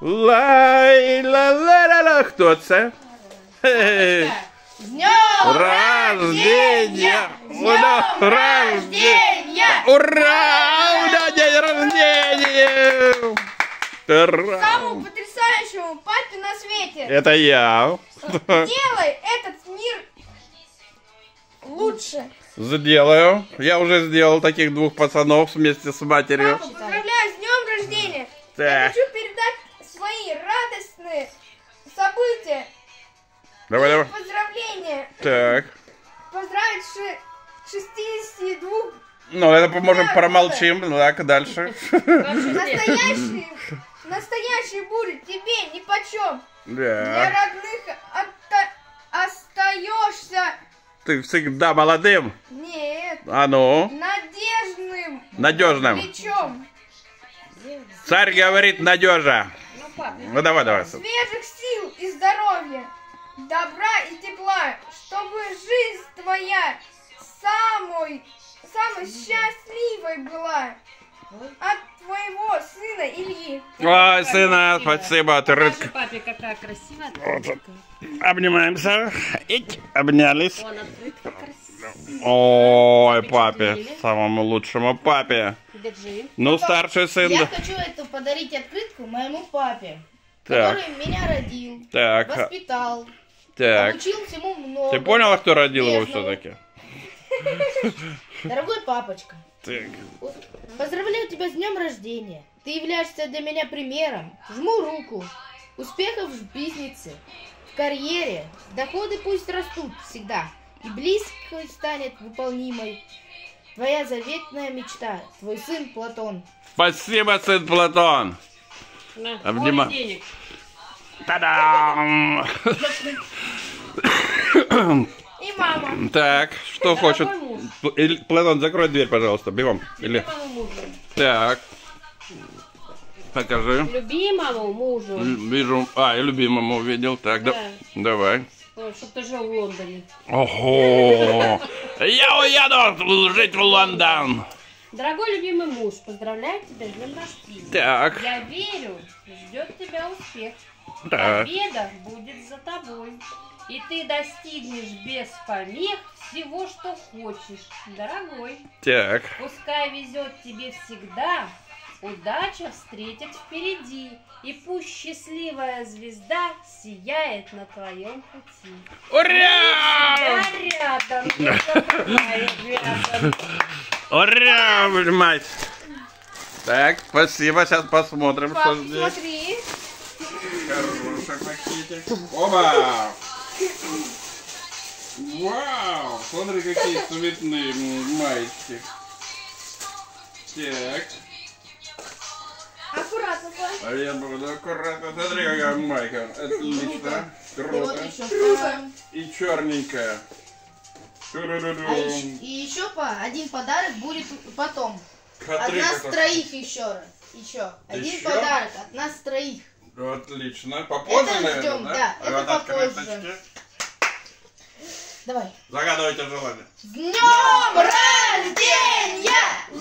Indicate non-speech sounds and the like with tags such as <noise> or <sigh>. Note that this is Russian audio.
Лай, ла, ла, ла, ла. Хто це? С днем Рождения! Ура! рождения! Ура! У меня день рождения! Ура! Самому потрясающему папе на свете! Это я. Делай этот мир лучше! Сделаю. Я уже сделал таких двух пацанов вместе с матерью. Папа, поздравляю с днем рождения! Я Так, хочу передать свои радостные события давай, давай. поздравления! Так. Поздравить ши- 62 Ну, это поможем, промолчим. Так, дальше. настоящий, настоящий будет тебе нипочем. Для Да. родных отта- остаешься Ты всегда молодым. нет А ну, надежным надежным. плечом, Царь говорит надежа. Ну, давай, давай. свежих сил и здоровья, добра и тепла, чтобы жизнь твоя самой самой счастливой была. От твоего сына Ильи. Ой, сына, спасибо. Ты Покажи рыбка. папе, какая красивая Вот. Обнимаемся. Ить, обнялись. Красивая. Ой, папе, самому лучшему папе. Держи. Ну, старший сын. Я хочу эту подарить открытку моему папе, Так, который меня родил, так, воспитал, так. обучил всему много. Ты поняла, кто родил его Полезного. все-таки? <laughs> Дорогой папочка, Так. поздравляю тебя с днем рождения. Ты являешься для меня примером. Жму руку. Успехов в бизнесе, в карьере. Доходы пусть растут всегда. И близко станет выполнимой твоя заветная мечта, твой сын Платон. Спасибо, сын Платон. На, Обнима- море денег. Та-дам! И мама. Так, что Дорогой хочет? Платон, закрой дверь, пожалуйста, бегом. Или... Так. Покажи. Любимому мужу. Вижу. А, я любимому увидел. Так, да. Да. Давай. Чтоб ты жил в Лондоне. Ого! Я уеду жить в Лондон. Дорогой любимый муж, поздравляю тебя с днем рождения. Так, Я верю, ждет тебя успех. так. Победа будет за тобой. И ты достигнешь без помех всего, что хочешь, дорогой. Так. Пускай везет тебе всегда, удача встретит впереди. И пусть счастливая звезда сияет на твоем пути. Ура! Рядом, рядом. Ура, мать! Так, спасибо, сейчас посмотрим, Пап, что здесь. смотри. Хороший пакетик. Оба! Вау! Смотри, какие цветные м, маечки. Так, Аккуратно, а я буду аккуратно. Смотри, какая майка. Отлично. И вот Круто. вторая. И черненькая. А еще, и еще по один подарок будет потом. От нас троих еще раз. Еще. Один Еще? подарок от нас троих. Отлично. Попозже, Это наверное, ждем, да? да, А это вот попозже. открыточки. Давай. Загадывайте желание. С днем рождения! С